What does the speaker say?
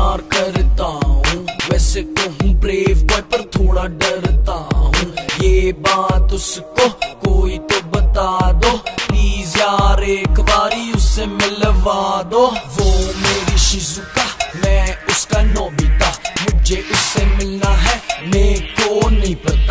प्यार करता हूँ। वैसे तो हूँ ब्रेव बॉय पर थोड़ा डरता हूँ। ये बात उसको कोई तो बता दो। प्लीज़ यार, एक बारी उससे मिलवा दो। वो मेरी शिजुका मैं उसका नोबिता। मुझे उससे मिलना है, मेरे को नहीं पता।